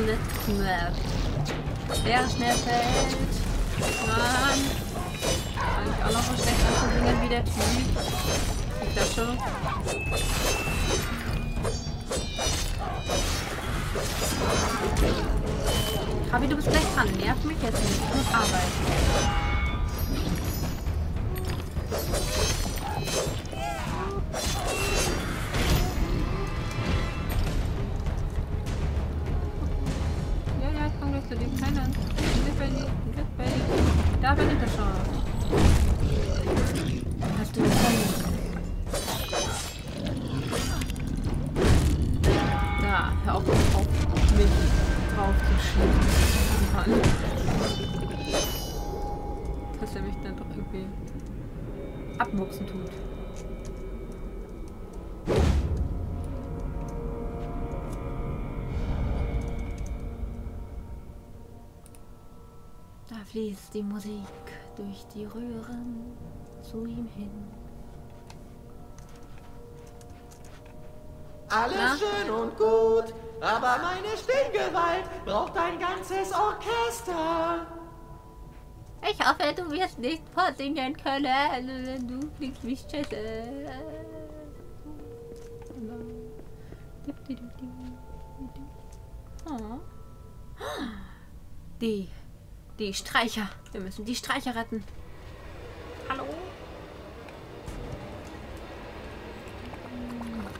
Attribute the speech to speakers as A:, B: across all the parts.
A: Schnell. Wer schnell fällt. Mann. Eigentlich auch noch so schlecht anzusingen wie der Typ. Das schon. Fabi, du bist gleich dran. Nerv mich jetzt nicht. Ich muss arbeiten. Da fließt die Musik durch die Röhren zu ihm hin.
B: Alles
A: Na?
B: schön und gut, aber meine Stimmgewalt braucht ein ganzes Orchester.
A: Ich hoffe, du wirst nicht vorsingen können. Du fliegst wie Schüsse. Oh. Die, die Streicher. Wir müssen die Streicher retten. Hallo?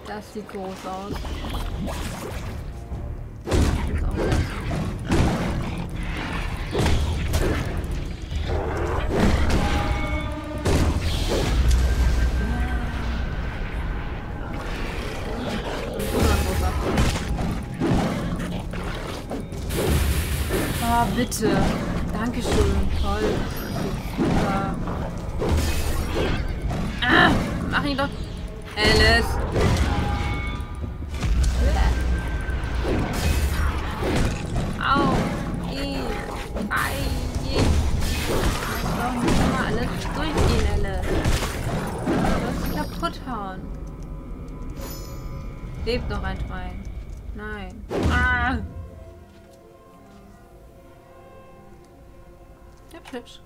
A: Das sieht groß aus. Ah, bitte. Dankeschön. Toll. Super. Ah, mach ihn doch. Alice. Au. I. Ei. Doch nicht mal alles durchgehen, Alice. Du wirst kaputt hauen. Lebt noch ein Schwein. Nein. Ah. Hübsch.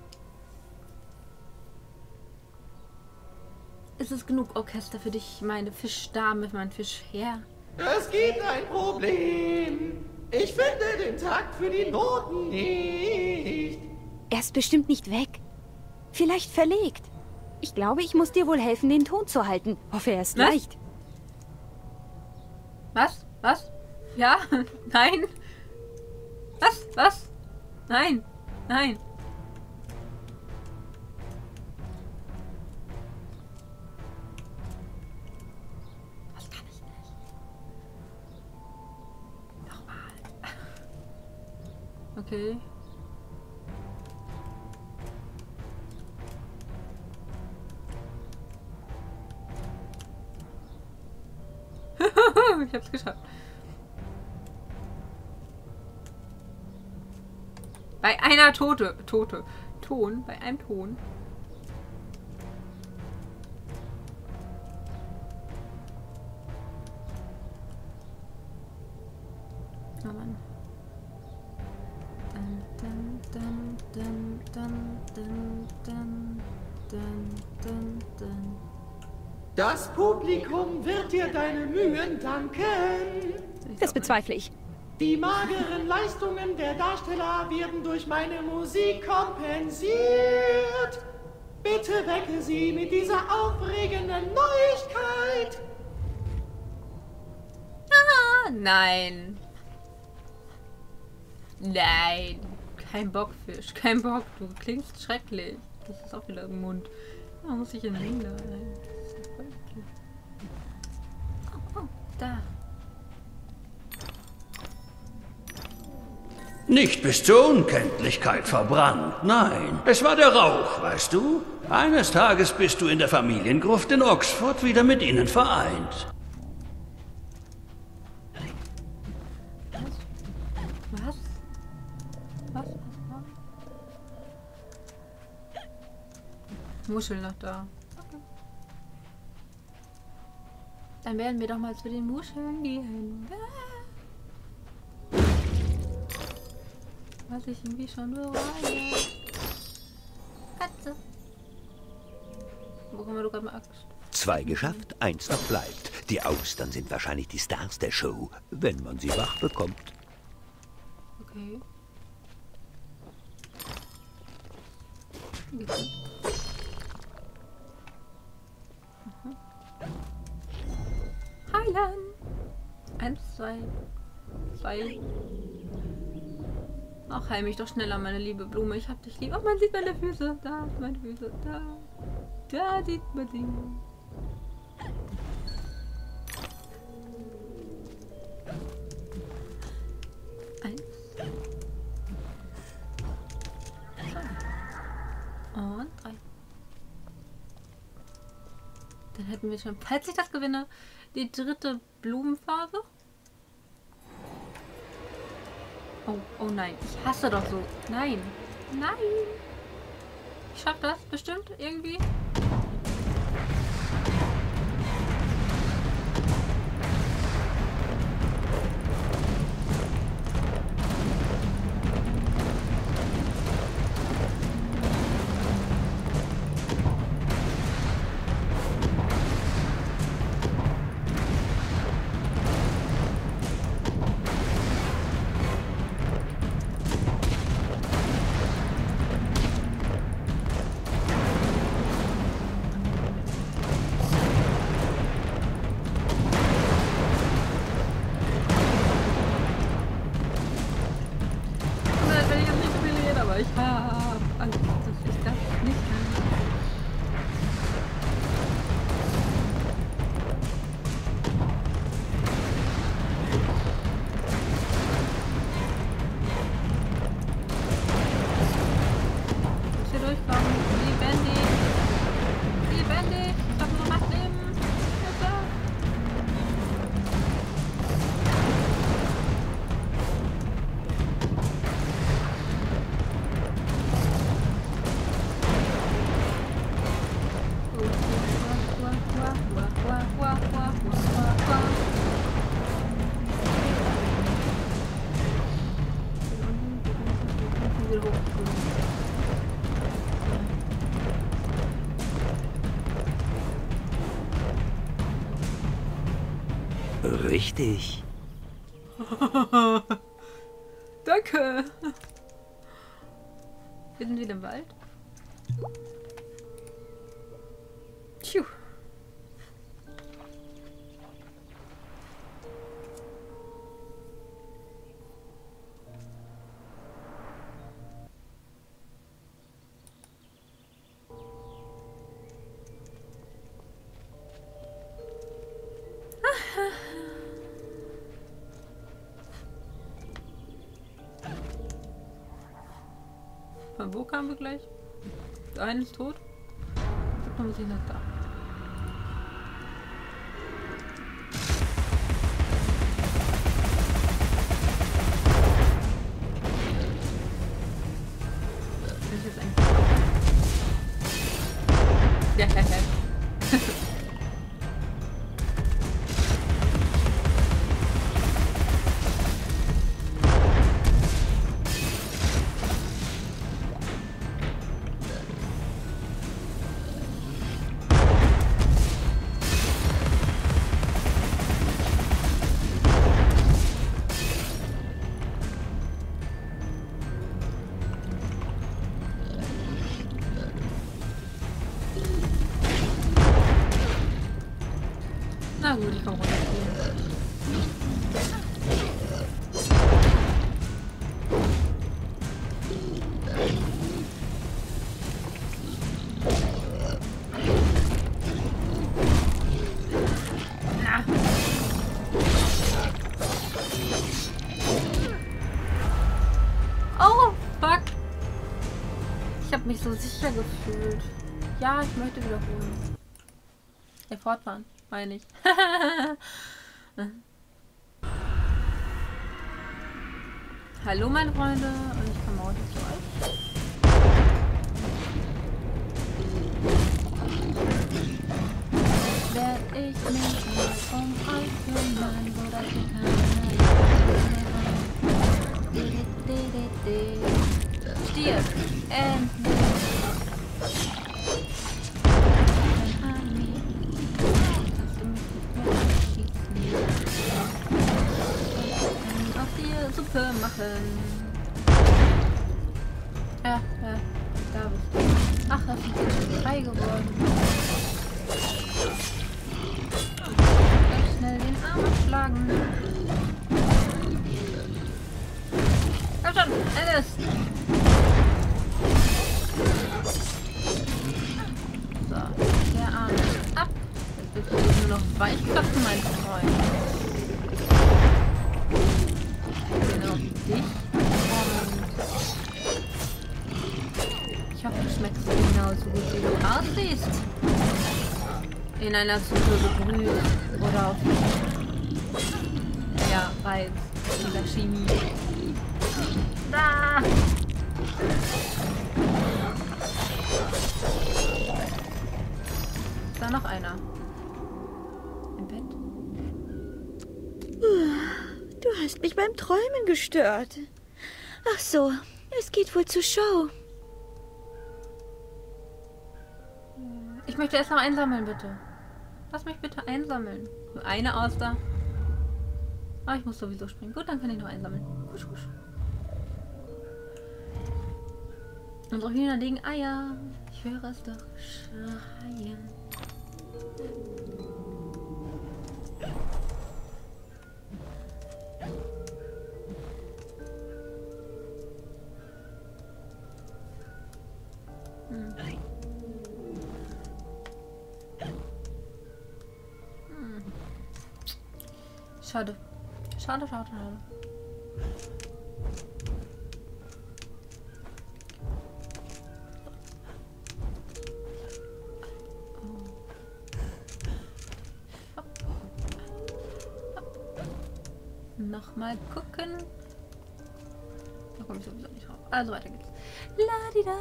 A: Ist es genug Orchester für dich, meine Fischdame, mein Fischherr?
B: Es gibt ein Problem. Ich finde den Takt für die Noten nicht.
C: Er ist bestimmt nicht weg. Vielleicht verlegt. Ich glaube, ich muss dir wohl helfen, den Ton zu halten. Hoffe, er ist
A: Was?
C: leicht.
A: Was? Was? Ja? Nein? Was? Was? Nein? Nein? Okay. ich hab's geschafft. Bei einer Tote, Tote, Ton, bei einem Ton.
B: Das Publikum wird dir deine Mühen danken.
C: Das bezweifle ich.
B: Die mageren Leistungen der Darsteller werden durch meine Musik kompensiert. Bitte wecke sie mit dieser aufregenden Neuigkeit.
A: Ah, nein. Nein. Kein Bockfisch. Kein Bock. Du klingst schrecklich. Das ist auch wieder im Mund. Da muss ich in den Mund da.
D: Nicht bis zur Unkenntlichkeit verbrannt, nein. Es war der Rauch, weißt du? Eines Tages bist du in der Familiengruft in Oxford wieder mit ihnen vereint.
A: Was? Was? Was? Was? Muschel noch da. Okay. Dann werden wir doch mal zu den Muscheln gehen. was ich irgendwie schon bereue. Katze. Wo immer du gerade mal Axt?
E: Zwei geschafft, eins noch bleibt. Die Austern sind wahrscheinlich die Stars der Show, wenn man sie wach bekommt.
A: Okay. Geht's Heilen! Eins, zwei, zwei. Ach, heil mich doch schneller, meine liebe Blume. Ich hab dich lieb. Oh, man sieht meine Füße. Da meine Füße. Da. Da sieht man sie. Wir schon, falls ich das gewinne, die dritte Blumenphase. Oh, oh nein. Ich hasse doch so. Nein. Nein. Ich schaff das bestimmt irgendwie.
E: Richtig.
A: Danke. Wir sind wieder im Wald. Von wo kamen wir gleich? Eine ist tot. Dann muss ich nach da. Das ist jetzt eigentlich. Ja, ja. So sicher gefühlt. Ja, ich möchte wiederholen. Ja, fortfahren, meine ich. Hallo meine Freunde und ich komme heute zu euch. Werd ich mich mal um euch kümmern, so dass ihr keine Sorgen abschlagen. Komm schon, Alice! So, der Arm ist ab. Jetzt bist du nur noch Weichklappen, mein Freund. Genau, dich. Und ich hoffe, du schmeckst genauso gut, wie du aussiehst. In einer Suppe gebrüht oder auf Reis, dieser Chemie. Da! Ist da noch einer? Im Bett?
C: Du hast mich beim Träumen gestört. Ach so, es geht wohl zur Show.
A: Ich möchte erst noch einsammeln, bitte. Lass mich bitte einsammeln. Nur eine Auster. Ah, ich muss sowieso springen. Gut, dann kann ich noch einsammeln. Husch, husch. Unsere Hühner legen Eier. Ich höre es doch schreien. Hm. Hm. Schade. Schade, schade, schade. Nochmal gucken. Da komme ich sowieso nicht drauf. Also weiter geht's. Ladida.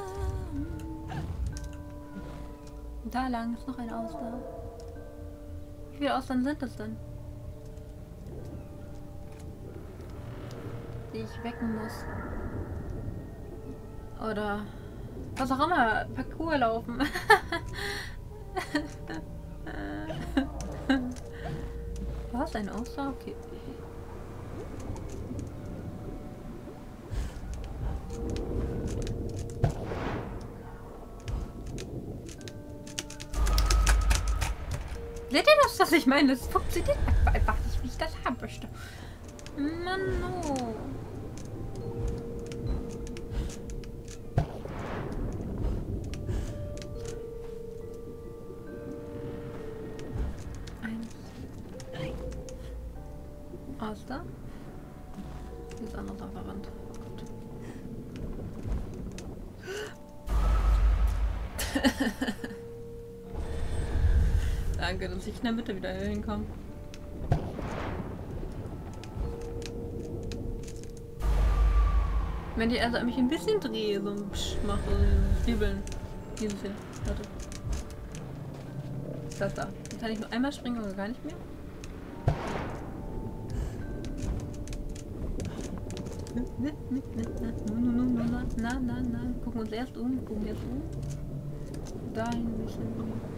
A: Da lang ist noch ein Auster. Wie viele Austern sind das denn? Die ich wecken muss. Oder was auch immer. Parcours laufen. Was? Ein Auster? Okay. Seht ihr das, was ich meine? Das funktioniert einfach nicht, wie ich das haben möchte. Mann, no. Danke, dass ich in der Mitte wieder hinkomme. Wenn ich also mich ein bisschen drehe, so ein Psch mache, so ein Zwiebeln. Dieses hier. Warte. Das da. Dann kann ich nur einmal springen oder gar nicht mehr. Na, na, na. Gucken wir uns erst um. Gucken wir erst um. Dahin ein bisschen.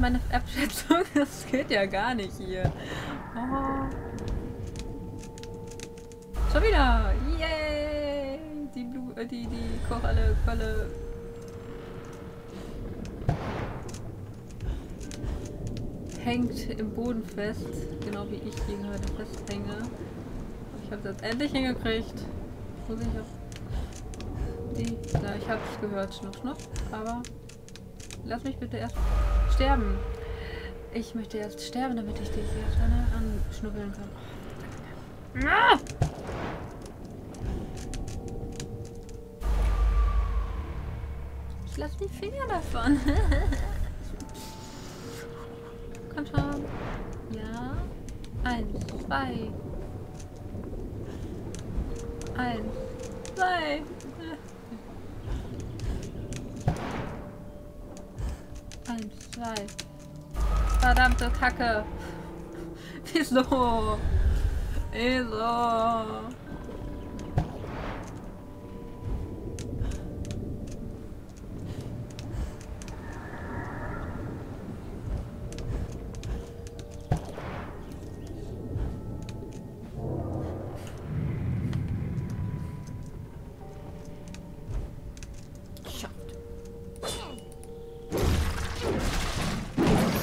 A: Meine Abschätzung, das geht ja gar nicht hier. Oh. Schon wieder! Yay! Die Blu äh, die, die Koralle, Qualle. Hängt im Boden fest, genau wie ich hier gerade festhänge. Ich habe jetzt endlich hingekriegt. Muss ich auf die. Ja, ich habe es gehört, schnupp, schnupp. Aber lass mich bitte erst sterben. Ich möchte erst sterben, damit ich dich erst dann anschnuppeln kann. Ah! Ich lass die Finger davon. Komm schon. Ja. Eins, zwei. Eins, zwei. Zwei. Verdammte Kacke. Wieso? Eso.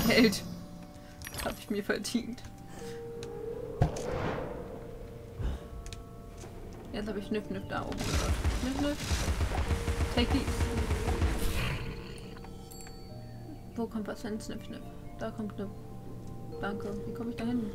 A: Geld. Habe ich mir verdient. Jetzt habe ich Nüff Nüff da oben. Nüff Nüff. Take these. Wo kommt was hin? Sniff Sniff. Da kommt eine. Danke. Wie komme ich da hin?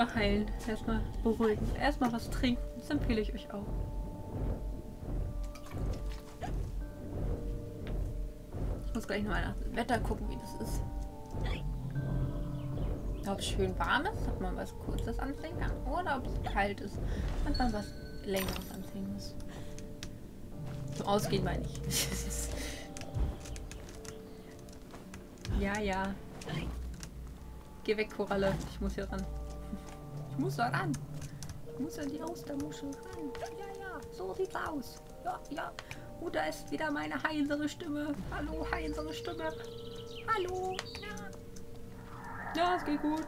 A: Erstmal heilen, erstmal beruhigen, erstmal was trinken. Das empfehle ich euch auch. Ich muss gleich mal nach dem Wetter gucken, wie das ist. Ob es schön warm ist, ob man was Kurzes anziehen kann, oder ob es kalt ist und man was Längeres anziehen muss. Zum Ausgehen meine ich. ja, ja. Geh weg, Koralle. Ich muss hier ran. Muss da ran. Ich muss an die Austermuschel ran. Ja, ja, so sieht's aus. Ja, ja. Und da ist wieder meine heisere Stimme. Hallo, heisere Stimme. Hallo. Ja. Ja, es geht gut.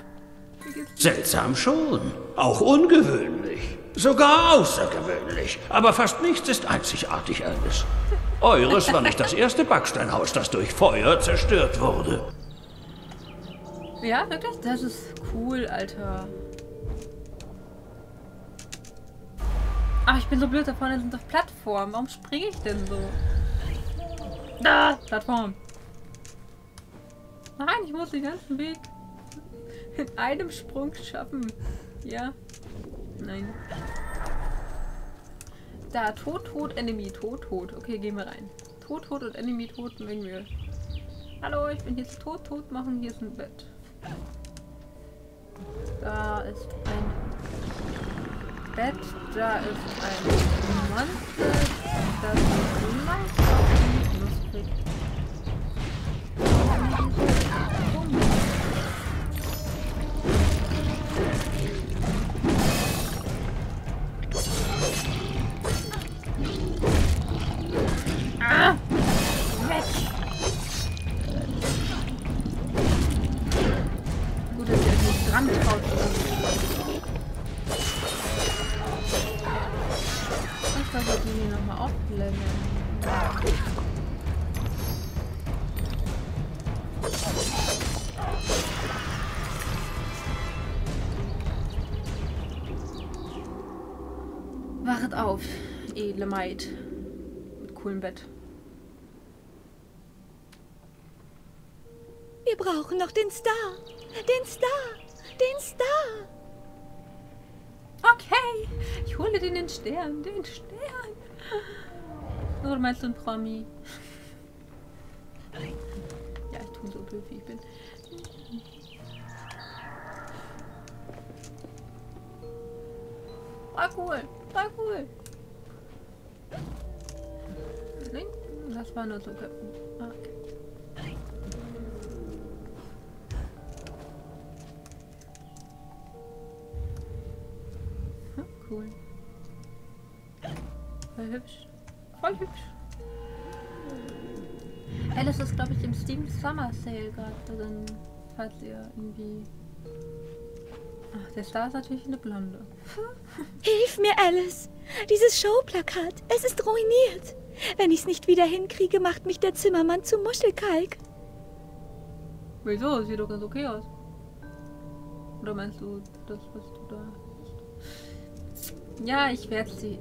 D: Seltsam schon. Auch ungewöhnlich. Sogar außergewöhnlich. Aber fast nichts ist einzigartig, Alice. Eures war nicht das erste Backsteinhaus, das durch Feuer zerstört wurde.
A: Ja, wirklich? Das ist cool, Alter. Ach, ich bin so blöd, da vorne sind doch Plattformen. Warum springe ich denn so? Da! Plattform. Nein, ich muss den ganzen Weg in einem Sprung schaffen. Ja? Nein. Da, tot, tot, Enemy, tot, tot. Okay, gehen wir rein. Tot, tot und Enemy, tot, mögen wir. Hallo, ich bin zu tot, tot machen. Hier ist ein Bett. Da ist ein Bett, da ist ein Monster, das ist leicht lustig. Edle Maid. Mit coolem Bett.
C: Wir brauchen noch den Star. Den Star. Den Star.
A: Okay, ich hole dir den Stern, den Stern. Oder meinst du ein Promi? Ja, ich tue so blöd, wie ich bin. War cool, war cool. Das war nur so Köpfen. Ah, okay. Hm, Cool. Voll hübsch. Voll hübsch. Alice ist, glaube ich, im Steam Summer Sale gerade drin. Falls ihr irgendwie. Ach, der Star ist natürlich eine Blonde.
C: Hilf mir, Alice. Dieses Showplakat. Es ist ruiniert. Wenn ich es nicht wieder hinkriege, macht mich der Zimmermann zu Muschelkalk.
A: Wieso? Sieht doch ganz okay aus. Oder meinst du das, was du da hast? Ja, ich werde sie